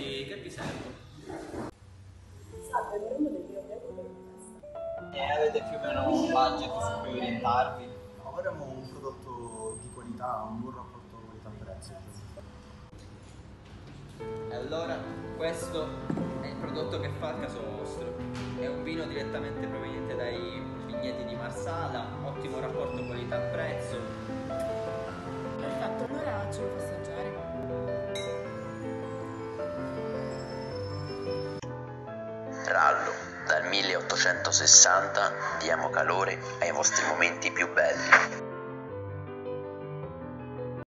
ragazzi, che vi serve? Salve, vorremmo del una festa. E avete più o meno un budget su cui orientarvi? No, vorremmo un prodotto di qualità, un buon rapporto qualità-prezzo. E allora, questo è il prodotto che fa il caso vostro. È un vino direttamente proveniente dai vigneti di Marsala, ottimo rapporto Rallo, dal 1860 diamo calore ai vostri momenti più belli.